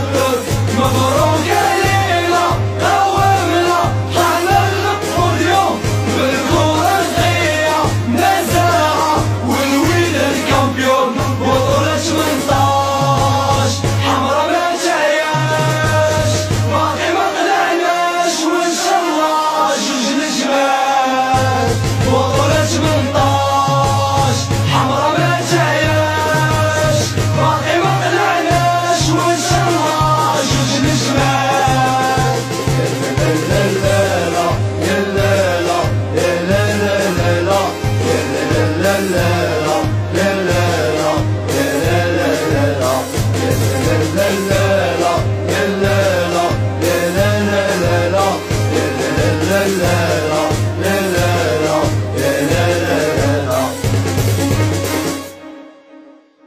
Santos, Love.